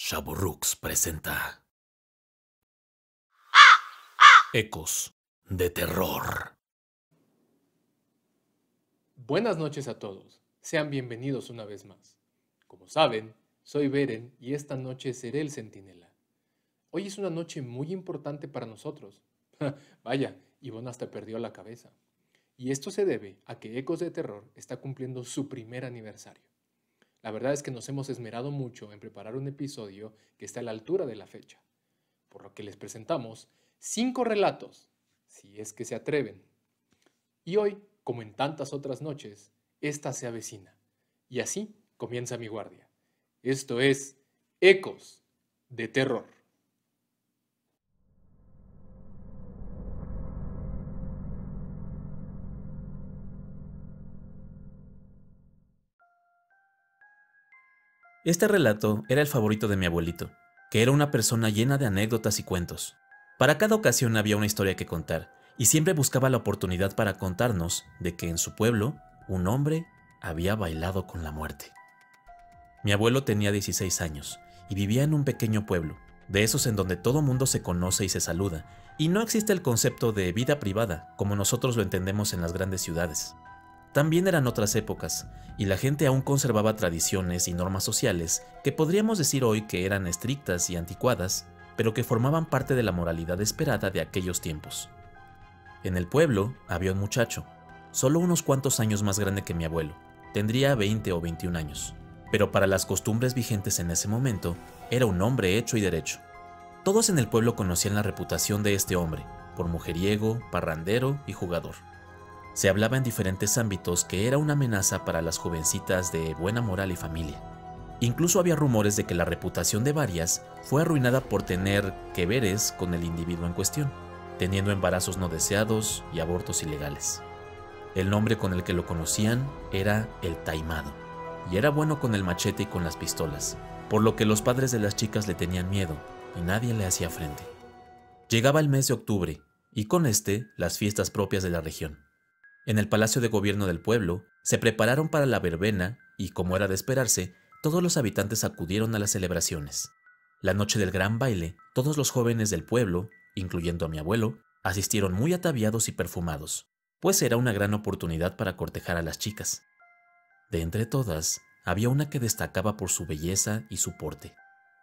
Shaburux presenta Ecos de Terror. Buenas noches a todos, sean bienvenidos una vez más. Como saben, soy Beren y esta noche seré el centinela. Hoy es una noche muy importante para nosotros. Vaya, Ivonne hasta perdió la cabeza. Y esto se debe a que Ecos de Terror está cumpliendo su primer aniversario. La verdad es que nos hemos esmerado mucho en preparar un episodio que está a la altura de la fecha, por lo que les presentamos cinco relatos, si es que se atreven. Y hoy, como en tantas otras noches, esta se avecina. Y así comienza mi guardia. Esto es Ecos de Terror. Este relato era el favorito de mi abuelito, que era una persona llena de anécdotas y cuentos. Para cada ocasión había una historia que contar, y siempre buscaba la oportunidad para contarnos de que en su pueblo un hombre había bailado con la muerte. Mi abuelo tenía 16 años y vivía en un pequeño pueblo, de esos en donde todo mundo se conoce y se saluda, y no existe el concepto de vida privada como nosotros lo entendemos en las grandes ciudades. También eran otras épocas, y la gente aún conservaba tradiciones y normas sociales que podríamos decir hoy que eran estrictas y anticuadas, pero que formaban parte de la moralidad esperada de aquellos tiempos. En el pueblo había un muchacho, solo unos cuantos años más grande que mi abuelo, tendría 20 o 21 años, pero para las costumbres vigentes en ese momento, era un hombre hecho y derecho. Todos en el pueblo conocían la reputación de este hombre, por mujeriego, parrandero y jugador. Se hablaba en diferentes ámbitos que era una amenaza para las jovencitas de buena moral y familia. Incluso había rumores de que la reputación de varias fue arruinada por tener que veres con el individuo en cuestión, teniendo embarazos no deseados y abortos ilegales. El nombre con el que lo conocían era el Taimado, y era bueno con el machete y con las pistolas, por lo que los padres de las chicas le tenían miedo y nadie le hacía frente. Llegaba el mes de octubre, y con este las fiestas propias de la región. En el Palacio de Gobierno del pueblo, se prepararon para la verbena y, como era de esperarse, todos los habitantes acudieron a las celebraciones. La noche del gran baile, todos los jóvenes del pueblo, incluyendo a mi abuelo, asistieron muy ataviados y perfumados, pues era una gran oportunidad para cortejar a las chicas. De entre todas, había una que destacaba por su belleza y su porte.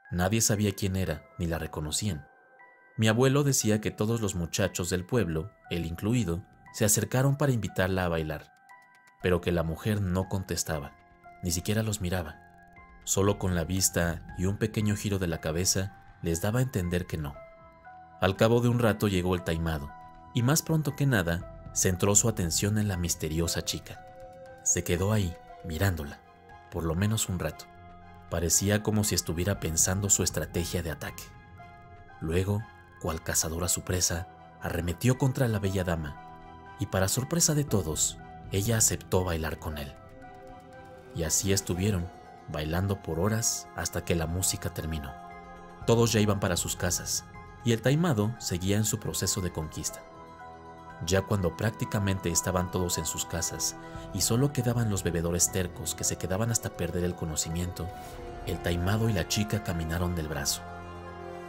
Nadie sabía quién era, ni la reconocían. Mi abuelo decía que todos los muchachos del pueblo, él incluido, se acercaron para invitarla a bailar, pero que la mujer no contestaba, ni siquiera los miraba. Solo con la vista y un pequeño giro de la cabeza les daba a entender que no. Al cabo de un rato llegó el taimado, y más pronto que nada, centró su atención en la misteriosa chica. Se quedó ahí, mirándola, por lo menos un rato. Parecía como si estuviera pensando su estrategia de ataque. Luego, cual cazador a su presa, arremetió contra la bella dama, y para sorpresa de todos, ella aceptó bailar con él. Y así estuvieron, bailando por horas hasta que la música terminó. Todos ya iban para sus casas, y el taimado seguía en su proceso de conquista. Ya cuando prácticamente estaban todos en sus casas y solo quedaban los bebedores tercos que se quedaban hasta perder el conocimiento, el taimado y la chica caminaron del brazo.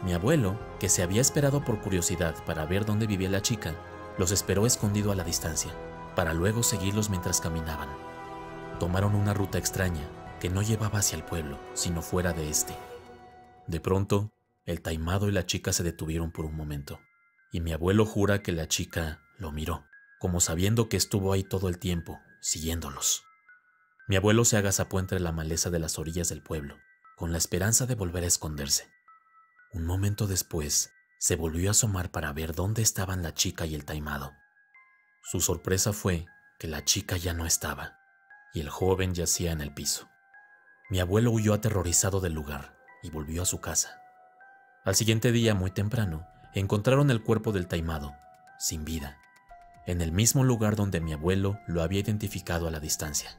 Mi abuelo, que se había esperado por curiosidad para ver dónde vivía la chica, los esperó escondido a la distancia, para luego seguirlos mientras caminaban. Tomaron una ruta extraña que no llevaba hacia el pueblo, sino fuera de este. De pronto, el taimado y la chica se detuvieron por un momento, y mi abuelo jura que la chica lo miró, como sabiendo que estuvo ahí todo el tiempo, siguiéndolos. Mi abuelo se agazapó entre la maleza de las orillas del pueblo, con la esperanza de volver a esconderse. Un momento después, se volvió a asomar para ver dónde estaban la chica y el taimado. Su sorpresa fue que la chica ya no estaba y el joven yacía en el piso. Mi abuelo huyó aterrorizado del lugar y volvió a su casa. Al siguiente día, muy temprano, encontraron el cuerpo del taimado, sin vida, en el mismo lugar donde mi abuelo lo había identificado a la distancia.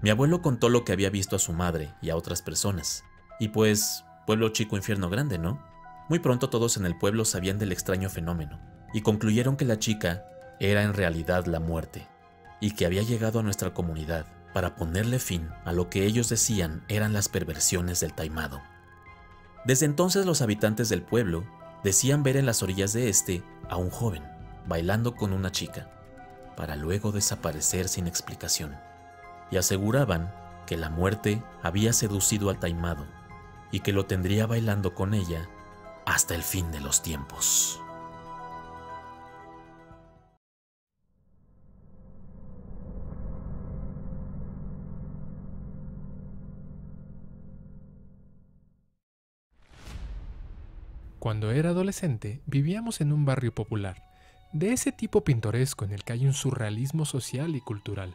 Mi abuelo contó lo que había visto a su madre y a otras personas, y pues, pueblo chico infierno grande, ¿no? Muy pronto todos en el pueblo sabían del extraño fenómeno y concluyeron que la chica era en realidad la muerte y que había llegado a nuestra comunidad para ponerle fin a lo que ellos decían eran las perversiones del taimado. Desde entonces los habitantes del pueblo decían ver en las orillas de este a un joven bailando con una chica, para luego desaparecer sin explicación, y aseguraban que la muerte había seducido al taimado y que lo tendría bailando con ella hasta el fin de los tiempos. Cuando era adolescente, vivíamos en un barrio popular, de ese tipo pintoresco en el que hay un surrealismo social y cultural.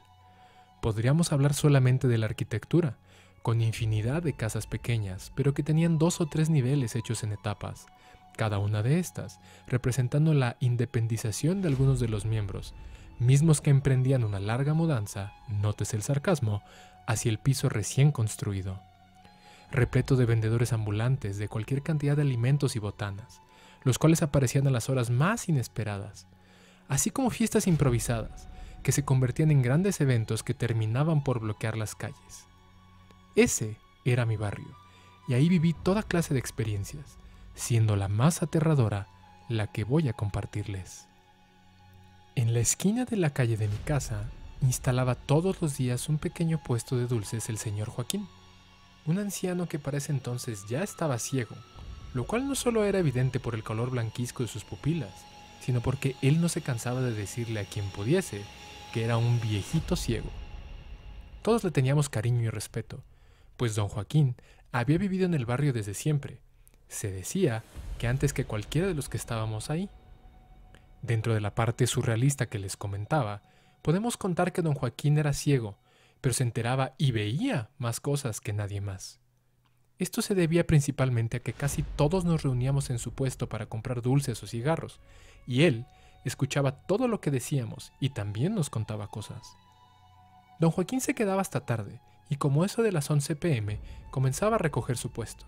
Podríamos hablar solamente de la arquitectura, con infinidad de casas pequeñas, pero que tenían dos o tres niveles hechos en etapas, cada una de estas representando la independización de algunos de los miembros, mismos que emprendían una larga mudanza, notes el sarcasmo, hacia el piso recién construido. Repleto de vendedores ambulantes de cualquier cantidad de alimentos y botanas, los cuales aparecían a las horas más inesperadas, así como fiestas improvisadas, que se convertían en grandes eventos que terminaban por bloquear las calles. Ese era mi barrio, y ahí viví toda clase de experiencias, siendo la más aterradora la que voy a compartirles. En la esquina de la calle de mi casa instalaba todos los días un pequeño puesto de dulces el señor Joaquín, un anciano que para ese entonces ya estaba ciego, lo cual no solo era evidente por el color blanquizco de sus pupilas, sino porque él no se cansaba de decirle a quien pudiese que era un viejito ciego. Todos le teníamos cariño y respeto, pues don Joaquín había vivido en el barrio desde siempre. Se decía que antes que cualquiera de los que estábamos ahí. Dentro de la parte surrealista que les comentaba, podemos contar que don Joaquín era ciego, pero se enteraba y veía más cosas que nadie más. Esto se debía principalmente a que casi todos nos reuníamos en su puesto para comprar dulces o cigarros, y él escuchaba todo lo que decíamos y también nos contaba cosas. Don Joaquín se quedaba hasta tarde, y como eso de las 11 pm, comenzaba a recoger su puesto.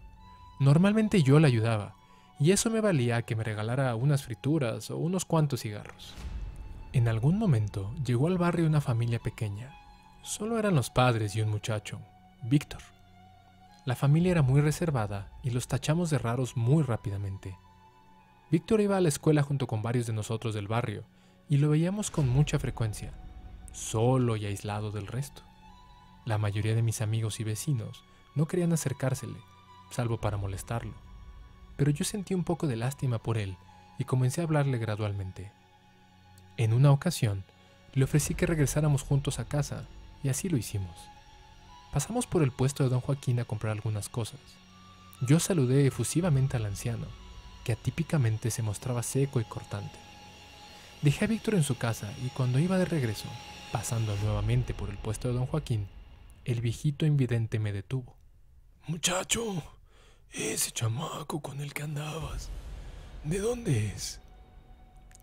Normalmente yo le ayudaba, y eso me valía que me regalara unas frituras o unos cuantos cigarros. En algún momento llegó al barrio una familia pequeña. Solo eran los padres y un muchacho, Víctor. La familia era muy reservada y los tachamos de raros muy rápidamente. Víctor iba a la escuela junto con varios de nosotros del barrio y lo veíamos con mucha frecuencia, solo y aislado del resto. La mayoría de mis amigos y vecinos no querían acercársele, salvo para molestarlo, pero yo sentí un poco de lástima por él y comencé a hablarle gradualmente. En una ocasión, le ofrecí que regresáramos juntos a casa y así lo hicimos. Pasamos por el puesto de don Joaquín a comprar algunas cosas. Yo saludé efusivamente al anciano que atípicamente se mostraba seco y cortante. Dejé a Víctor en su casa y cuando iba de regreso, pasando nuevamente por el puesto de don Joaquín, el viejito invidente me detuvo. Muchacho, ese chamaco con el que andabas, ¿de dónde es?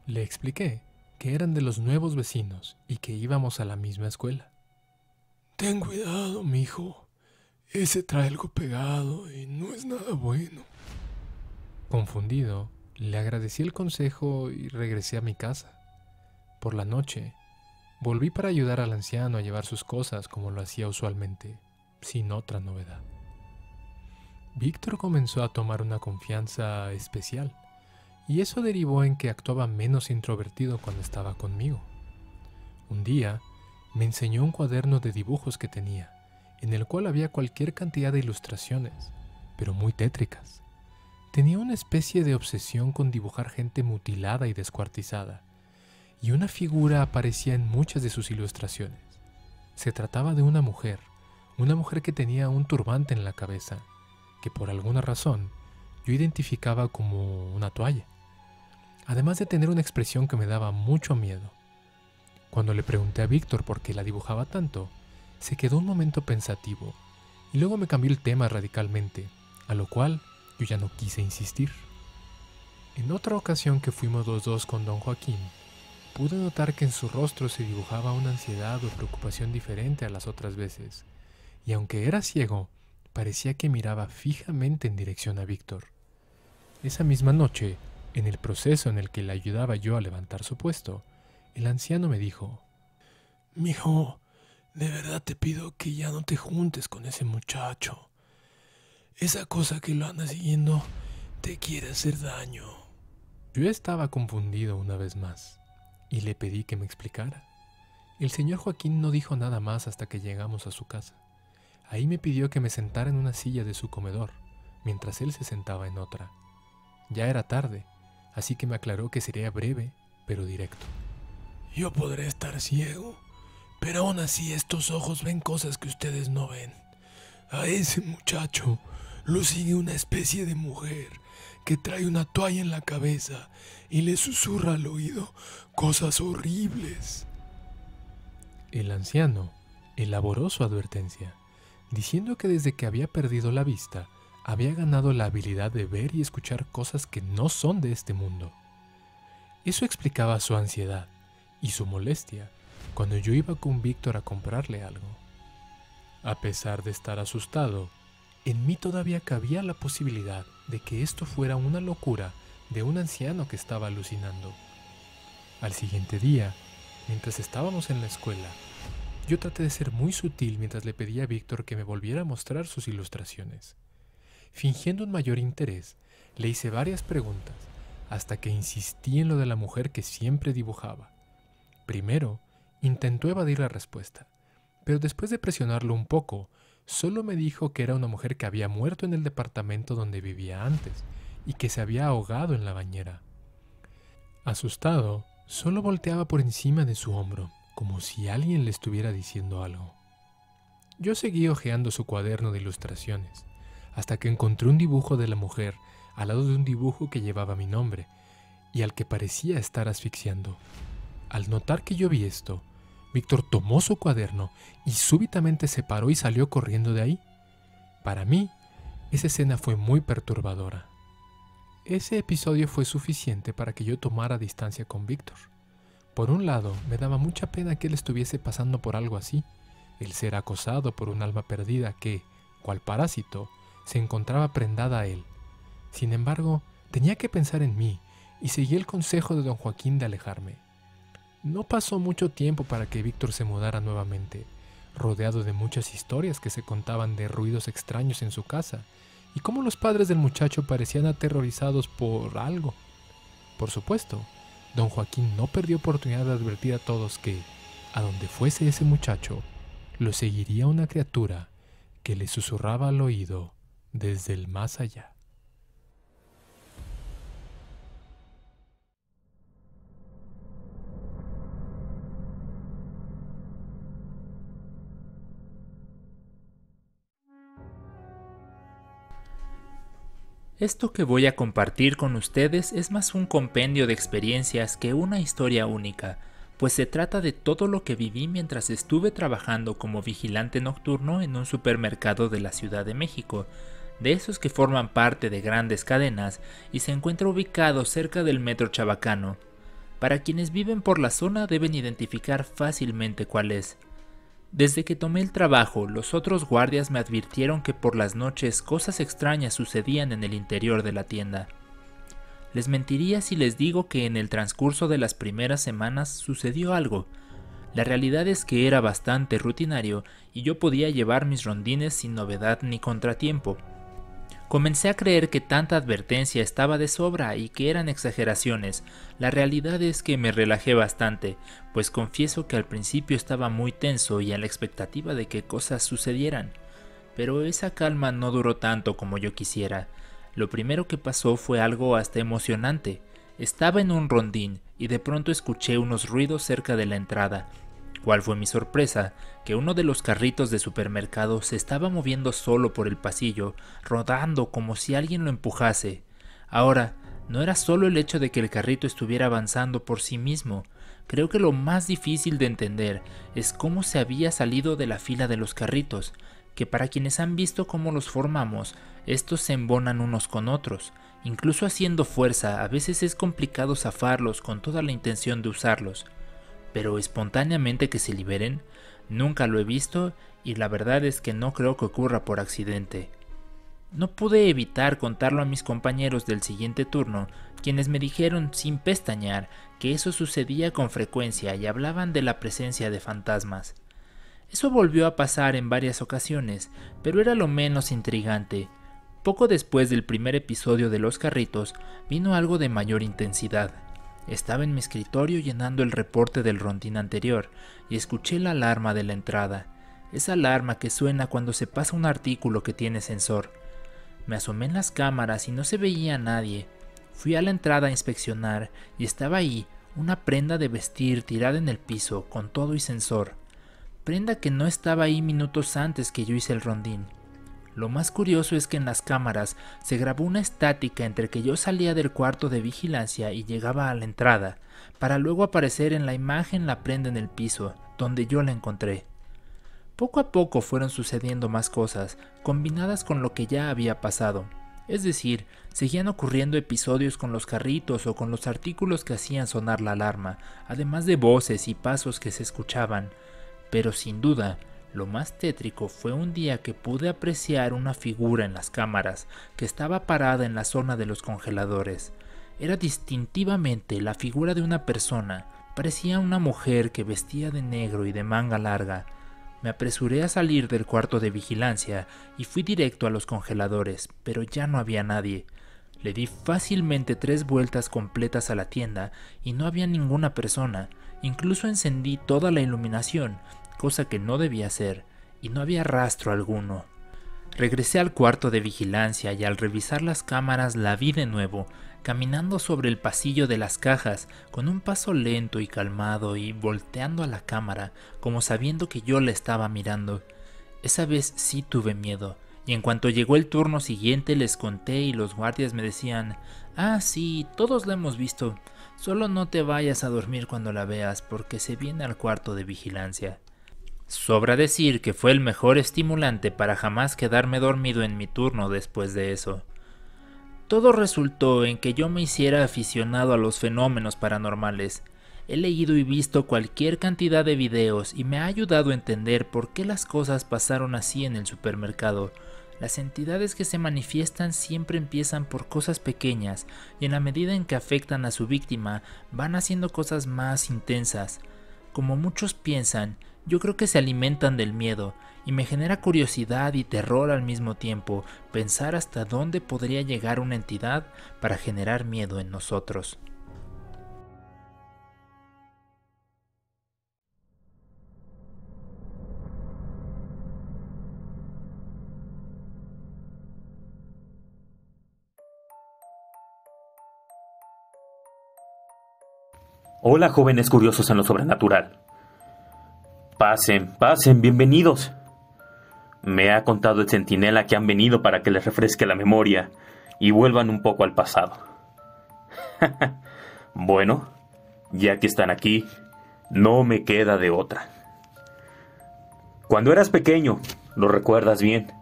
Le expliqué que eran de los nuevos vecinos y que íbamos a la misma escuela. Ten cuidado, mijo. Ese trae algo pegado y no es nada bueno. Confundido, le agradecí el consejo y regresé a mi casa. Por la noche, volví para ayudar al anciano a llevar sus cosas como lo hacía usualmente, sin otra novedad. Víctor comenzó a tomar una confianza especial, y eso derivó en que actuaba menos introvertido cuando estaba conmigo. Un día, me enseñó un cuaderno de dibujos que tenía, en el cual había cualquier cantidad de ilustraciones, pero muy tétricas. Tenía una especie de obsesión con dibujar gente mutilada y descuartizada, y una figura aparecía en muchas de sus ilustraciones. Se trataba de una mujer, una mujer que tenía un turbante en la cabeza, que por alguna razón yo identificaba como una toalla, además de tener una expresión que me daba mucho miedo. Cuando le pregunté a Víctor por qué la dibujaba tanto, se quedó un momento pensativo y luego me cambió el tema radicalmente, a lo cual yo ya no quise insistir. En otra ocasión que fuimos los dos con don Joaquín, pude notar que en su rostro se dibujaba una ansiedad o preocupación diferente a las otras veces, y aunque era ciego, parecía que miraba fijamente en dirección a Víctor. Esa misma noche, en el proceso en el que le ayudaba yo a levantar su puesto, el anciano me dijo, Mijo, de verdad te pido que ya no te juntes con ese muchacho. esa cosa que lo anda siguiendo te quiere hacer daño. Yo estaba confundido una vez más y le pedí que me explicara. El señor Joaquín no dijo nada más hasta que llegamos a su casa. Ahí me pidió que me sentara en una silla de su comedor, mientras él se sentaba en otra. Ya era tarde, así que me aclaró que sería breve, pero directo. Yo podré estar ciego, pero aún así estos ojos ven cosas que ustedes no ven. A ese muchacho lo sigue una especie de mujer que trae una toalla en la cabeza y le susurra al oído cosas horribles. El anciano elaboró su advertencia, diciendo que desde que había perdido la vista, había ganado la habilidad de ver y escuchar cosas que no son de este mundo. Eso explicaba su ansiedad y su molestia cuando yo iba con Víctor a comprarle algo. A pesar de estar asustado, en mí todavía cabía la posibilidad de que esto fuera una locura de un anciano que estaba alucinando. Al siguiente día, mientras estábamos en la escuela, yo traté de ser muy sutil mientras le pedía a Víctor que me volviera a mostrar sus ilustraciones. Fingiendo un mayor interés, le hice varias preguntas hasta que insistí en lo de la mujer que siempre dibujaba. Primero, intentó evadir la respuesta, pero después de presionarlo un poco, solo me dijo que era una mujer que había muerto en el departamento donde vivía antes y que se había ahogado en la bañera. Asustado, solo volteaba por encima de su hombro, como si alguien le estuviera diciendo algo. Yo seguí hojeando su cuaderno de ilustraciones, hasta que encontré un dibujo de la mujer al lado de un dibujo que llevaba mi nombre y al que parecía estar asfixiando. Al notar que yo vi esto, Víctor tomó su cuaderno y súbitamente se paró y salió corriendo de ahí. Para mí, esa escena fue muy perturbadora. Ese episodio fue suficiente para que yo tomara distancia con Víctor. Por un lado, me daba mucha pena que él estuviese pasando por algo así, el ser acosado por un alma perdida que, cual parásito, se encontraba prendada a él. Sin embargo, tenía que pensar en mí y seguí el consejo de don Joaquín de alejarme. No pasó mucho tiempo para que Víctor se mudara nuevamente, rodeado de muchas historias que se contaban de ruidos extraños en su casa y cómo los padres del muchacho parecían aterrorizados por algo. Por supuesto, don Joaquín no perdió oportunidad de advertir a todos que, a donde fuese ese muchacho, lo seguiría una criatura que le susurraba al oído desde el más allá. Esto que voy a compartir con ustedes es más un compendio de experiencias que una historia única, pues se trata de todo lo que viví mientras estuve trabajando como vigilante nocturno en un supermercado de la Ciudad de México, de esos que forman parte de grandes cadenas y se encuentra ubicado cerca del metro Chabacano. Para quienes viven por la zona deben identificar fácilmente cuál es. Desde que tomé el trabajo, los otros guardias me advirtieron que por las noches cosas extrañas sucedían en el interior de la tienda. Les mentiría si les digo que en el transcurso de las primeras semanas sucedió algo. La realidad es que era bastante rutinario y yo podía llevar mis rondines sin novedad ni contratiempo. Comencé a creer que tanta advertencia estaba de sobra y que eran exageraciones. La realidad es que me relajé bastante, pues confieso que al principio estaba muy tenso y a la expectativa de que cosas sucedieran. Pero esa calma no duró tanto como yo quisiera. Lo primero que pasó fue algo hasta emocionante. Estaba en un rondín y de pronto escuché unos ruidos cerca de la entrada. ¿Cuál fue mi sorpresa? Que uno de los carritos de supermercado se estaba moviendo solo por el pasillo, rodando como si alguien lo empujase. Ahora, no era solo el hecho de que el carrito estuviera avanzando por sí mismo, creo que lo más difícil de entender es cómo se había salido de la fila de los carritos, que para quienes han visto cómo los formamos, estos se embonan unos con otros, incluso haciendo fuerza, a veces es complicado zafarlos con toda la intención de usarlos pero espontáneamente que se liberen, nunca lo he visto y la verdad es que no creo que ocurra por accidente. No pude evitar contarlo a mis compañeros del siguiente turno, quienes me dijeron sin pestañear que eso sucedía con frecuencia y hablaban de la presencia de fantasmas. Eso volvió a pasar en varias ocasiones, pero era lo menos intrigante. Poco después del primer episodio de Los Carritos, vino algo de mayor intensidad. Estaba en mi escritorio llenando el reporte del rondín anterior y escuché la alarma de la entrada, esa alarma que suena cuando se pasa un artículo que tiene sensor. Me asomé en las cámaras y no se veía a nadie. Fui a la entrada a inspeccionar y estaba ahí una prenda de vestir tirada en el piso con todo y sensor. Prenda que no estaba ahí minutos antes que yo hice el rondín. Lo más curioso es que en las cámaras se grabó una estática entre que yo salía del cuarto de vigilancia y llegaba a la entrada, para luego aparecer en la imagen la prenda en el piso, donde yo la encontré. Poco a poco fueron sucediendo más cosas, combinadas con lo que ya había pasado. Es decir, seguían ocurriendo episodios con los carritos o con los artículos que hacían sonar la alarma, además de voces y pasos que se escuchaban. Pero sin duda, lo más tétrico fue un día que pude apreciar una figura en las cámaras que estaba parada en la zona de los congeladores. Era distintivamente la figura de una persona, parecía una mujer que vestía de negro y de manga larga. Me apresuré a salir del cuarto de vigilancia y fui directo a los congeladores, pero ya no había nadie. Le di fácilmente tres vueltas completas a la tienda y no había ninguna persona. Incluso encendí toda la iluminación cosa que no debía hacer, y no había rastro alguno. Regresé al cuarto de vigilancia y al revisar las cámaras la vi de nuevo, caminando sobre el pasillo de las cajas, con un paso lento y calmado y volteando a la cámara, como sabiendo que yo la estaba mirando. Esa vez sí tuve miedo, y en cuanto llegó el turno siguiente les conté y los guardias me decían, ah, sí, todos la hemos visto, solo no te vayas a dormir cuando la veas porque se viene al cuarto de vigilancia. Sobra decir que fue el mejor estimulante para jamás quedarme dormido en mi turno después de eso. Todo resultó en que yo me hiciera aficionado a los fenómenos paranormales. He leído y visto cualquier cantidad de videos y me ha ayudado a entender por qué las cosas pasaron así en el supermercado. Las entidades que se manifiestan siempre empiezan por cosas pequeñas y en la medida en que afectan a su víctima van haciendo cosas más intensas. Como muchos piensan, yo creo que se alimentan del miedo y me genera curiosidad y terror al mismo tiempo pensar hasta dónde podría llegar una entidad para generar miedo en nosotros. Hola jóvenes curiosos en lo sobrenatural. Pasen, pasen, bienvenidos. Me ha contado el centinela que han venido para que les refresque la memoria y vuelvan un poco al pasado. bueno, ya que están aquí, no me queda de otra. Cuando eras pequeño, lo recuerdas bien,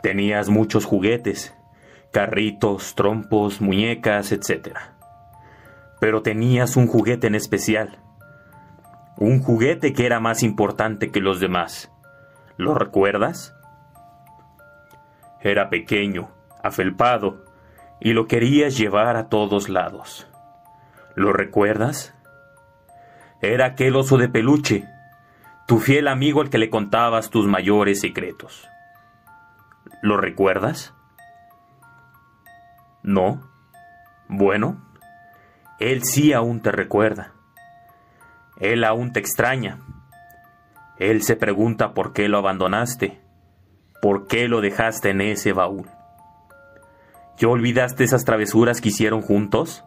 tenías muchos juguetes, carritos, trompos, muñecas, etc. Pero tenías un juguete en especial un juguete que era más importante que los demás. ¿Lo recuerdas? Era pequeño, afelpado, y lo querías llevar a todos lados. ¿Lo recuerdas? Era aquel oso de peluche, tu fiel amigo al que le contabas tus mayores secretos. ¿Lo recuerdas? ¿No? Bueno, él sí aún te recuerda. Él aún te extraña. Él se pregunta por qué lo abandonaste, por qué lo dejaste en ese baúl. ¿Ya olvidaste esas travesuras que hicieron juntos?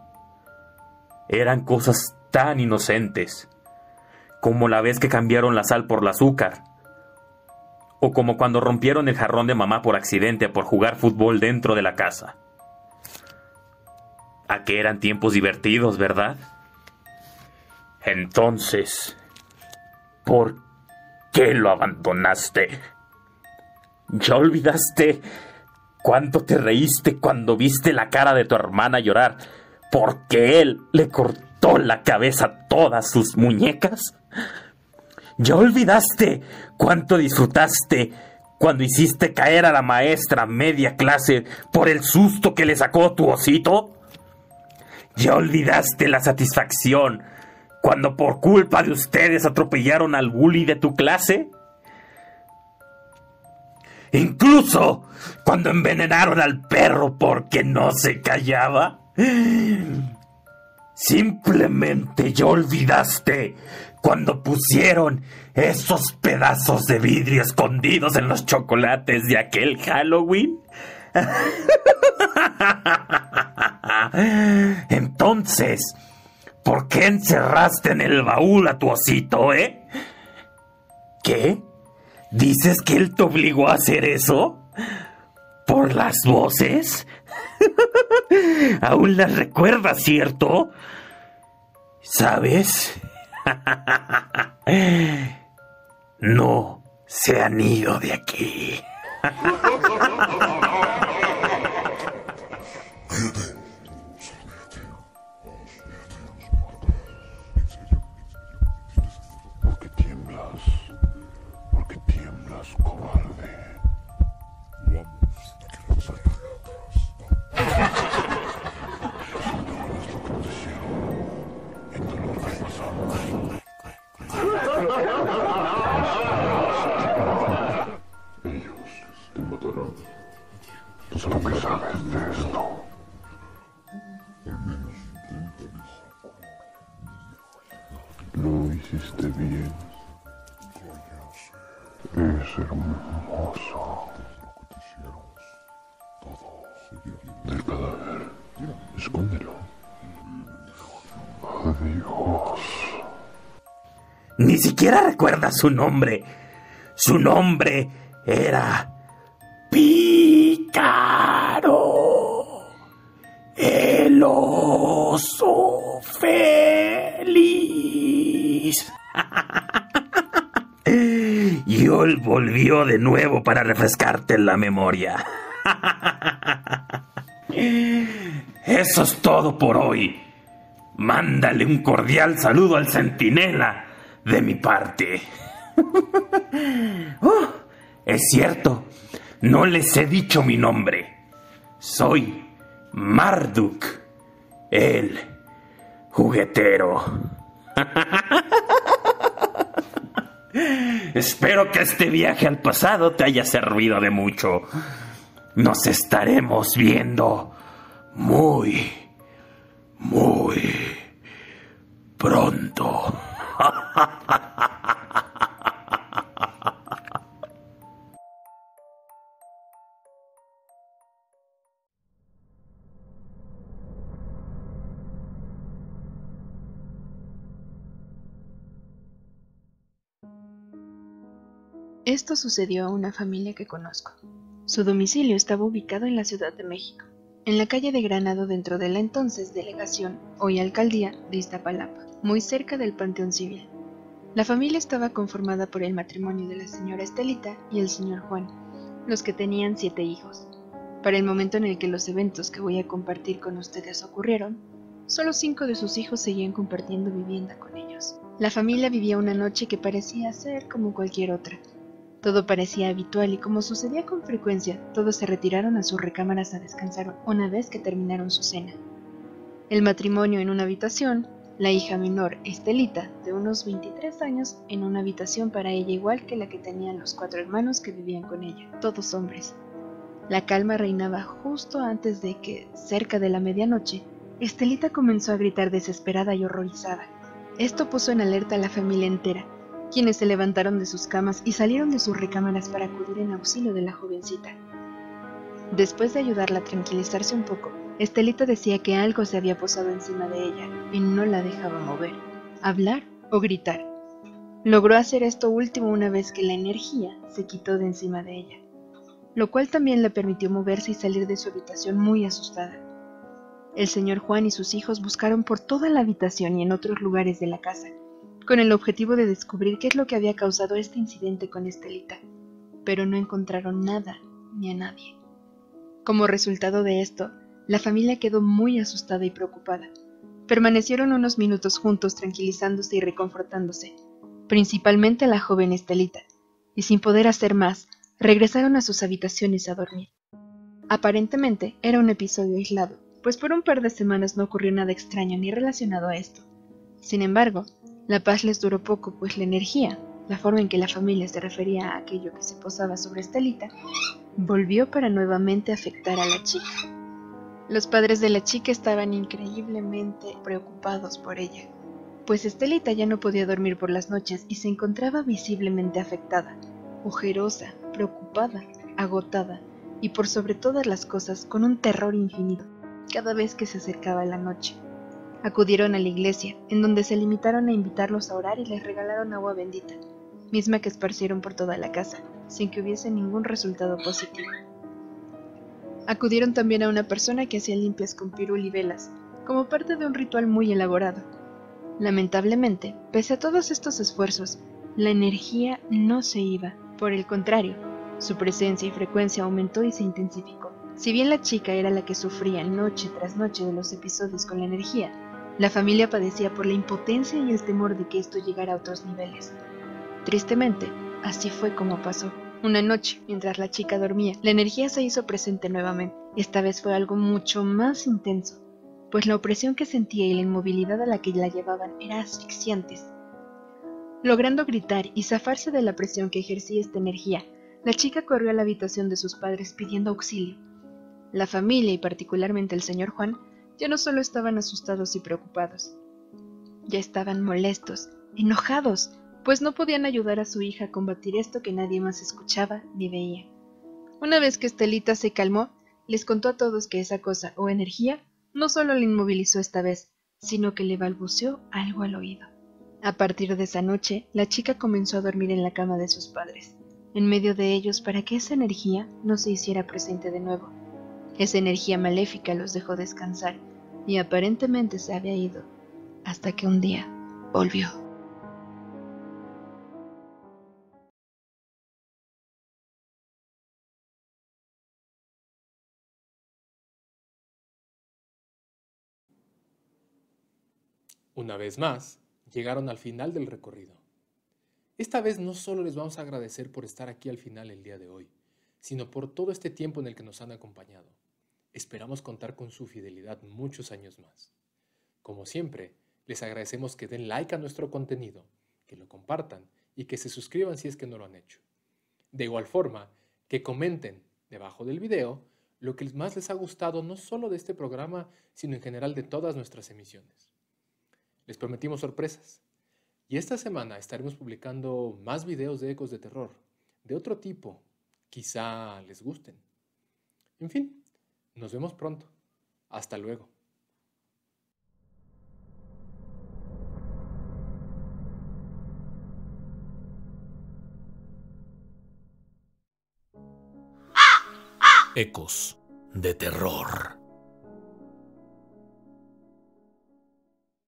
Eran cosas tan inocentes, como la vez que cambiaron la sal por el azúcar, o como cuando rompieron el jarrón de mamá por accidente por jugar fútbol dentro de la casa. A que eran tiempos divertidos, ¿verdad? Entonces, ¿por qué lo abandonaste? ¿Ya olvidaste cuánto te reíste cuando viste la cara de tu hermana llorar porque él le cortó la cabeza a todas sus muñecas? ¿Ya olvidaste cuánto disfrutaste cuando hiciste caer a la maestra media clase por el susto que le sacó tu osito? ¿Ya olvidaste la satisfacción cuando por culpa de ustedes atropellaron al bully de tu clase? Incluso cuando envenenaron al perro porque no se callaba. Simplemente ya olvidaste cuando pusieron esos pedazos de vidrio escondidos en los chocolates de aquel Halloween. Entonces, ¿por qué encerraste en el baúl a tu osito, eh? ¿Qué? ¿Dices que él te obligó a hacer eso? ¿Por las voces? Aún las recuerdas, ¿cierto? ¿Sabes? no se han ido de aquí. ¿Tú qué sabes de esto? Lo hiciste bien. Es hermoso. El cadáver. Escóndelo. Adiós. Ni siquiera recuerda su nombre. Su nombre era oso feliz. Y él volvió de nuevo para refrescarte la memoria. Eso es todo por hoy. Mándale un cordial saludo al centinela de mi parte. Oh, es cierto, no les he dicho mi nombre. Soy Marduk, el juguetero. Espero que este viaje al pasado te haya servido de mucho. Nos estaremos viendo muy, muy pronto. Esto sucedió a una familia que conozco. Su domicilio estaba ubicado en la Ciudad de México, en la calle de Granado dentro de la entonces delegación, hoy alcaldía, de Iztapalapa, muy cerca del Panteón Civil. La familia estaba conformada por el matrimonio de la señora Estelita y el señor Juan, los que tenían siete hijos. Para el momento en el que los eventos que voy a compartir con ustedes ocurrieron, solo cinco de sus hijos seguían compartiendo vivienda con ellos. La familia vivía una noche que parecía ser como cualquier otra. Todo parecía habitual y como sucedía con frecuencia, todos se retiraron a sus recámaras a descansar una vez que terminaron su cena. El matrimonio en una habitación, la hija menor, Estelita, de unos 23 años, en una habitación para ella igual que la que tenían los cuatro hermanos que vivían con ella, todos hombres. La calma reinaba justo antes de que, cerca de la medianoche, Estelita comenzó a gritar desesperada y horrorizada. Esto puso en alerta a la familia entera, quienes se levantaron de sus camas y salieron de sus recámaras para acudir en auxilio de la jovencita. Después de ayudarla a tranquilizarse un poco, Estelita decía que algo se había posado encima de ella y no la dejaba mover, hablar o gritar. Logró hacer esto último una vez que la energía se quitó de encima de ella, lo cual también le permitió moverse y salir de su habitación muy asustada. El señor Juan y sus hijos buscaron por toda la habitación y en otros lugares de la casa, con el objetivo de descubrir qué es lo que había causado este incidente con Estelita, pero no encontraron nada ni a nadie. Como resultado de esto, la familia quedó muy asustada y preocupada. Permanecieron unos minutos juntos tranquilizándose y reconfortándose, principalmente la joven Estelita, y sin poder hacer más, regresaron a sus habitaciones a dormir. Aparentemente era un episodio aislado, pues por un par de semanas no ocurrió nada extraño ni relacionado a esto. Sin embargo, la paz les duró poco, pues la energía la forma en que la familia se refería a aquello que se posaba sobre Estelita, volvió para nuevamente afectar a la chica. Los padres de la chica estaban increíblemente preocupados por ella, pues Estelita ya no podía dormir por las noches y se encontraba visiblemente afectada, ojerosa, preocupada, agotada y por sobre todas las cosas con un terror infinito cada vez que se acercaba la noche. Acudieron a la iglesia, en donde se limitaron a invitarlos a orar y les regalaron agua bendita, misma que esparcieron por toda la casa, sin que hubiese ningún resultado positivo. Acudieron también a una persona que hacía limpias con pirul y velas, como parte de un ritual muy elaborado. Lamentablemente, pese a todos estos esfuerzos, la energía no se iba. Por el contrario, su presencia y frecuencia aumentó y se intensificó. Si bien la chica era la que sufría noche tras noche de los episodios con la energía, la familia padecía por la impotencia y el temor de que esto llegara a otros niveles. Tristemente, así fue como pasó. Una noche, mientras la chica dormía, la energía se hizo presente nuevamente. Esta vez fue algo mucho más intenso, pues la opresión que sentía y la inmovilidad a la que la llevaban era asfixiantes. Logrando gritar y zafarse de la presión que ejercía esta energía, la chica corrió a la habitación de sus padres pidiendo auxilio. La familia y particularmente el señor Juan ya no solo estaban asustados y preocupados, ya estaban molestos, enojados, pues no podían ayudar a su hija a combatir esto que nadie más escuchaba ni veía. Una vez que Estelita se calmó, les contó a todos que esa cosa o energía no solo le inmovilizó esta vez, sino que le balbuceó algo al oído. A partir de esa noche, la chica comenzó a dormir en la cama de sus padres, en medio de ellos para que esa energía no se hiciera presente de nuevo. Esa energía maléfica los dejó descansar y aparentemente se había ido, hasta que un día volvió. Una vez más, llegaron al final del recorrido. Esta vez no solo les vamos a agradecer por estar aquí al final el día de hoy, sino por todo este tiempo en el que nos han acompañado. Esperamos contar con su fidelidad muchos años más. Como siempre, les agradecemos que den like a nuestro contenido, que lo compartan y que se suscriban si es que no lo han hecho. De igual forma, que comenten debajo del video lo que más les ha gustado no solo de este programa, sino en general de todas nuestras emisiones. Les prometimos sorpresas. Y esta semana estaremos publicando más videos de ecos de terror, de otro tipo, quizá les gusten. En fin, nos vemos pronto. Hasta luego. Ecos de terror.